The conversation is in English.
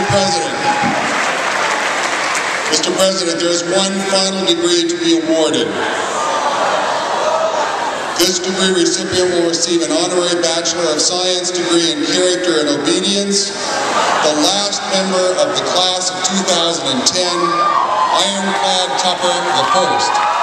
Mr. President, Mr. President, there is one final degree to be awarded. This degree recipient will receive an honorary Bachelor of Science degree in Character and Obedience. The last member of the class of 2010, Ironclad Tupper the First.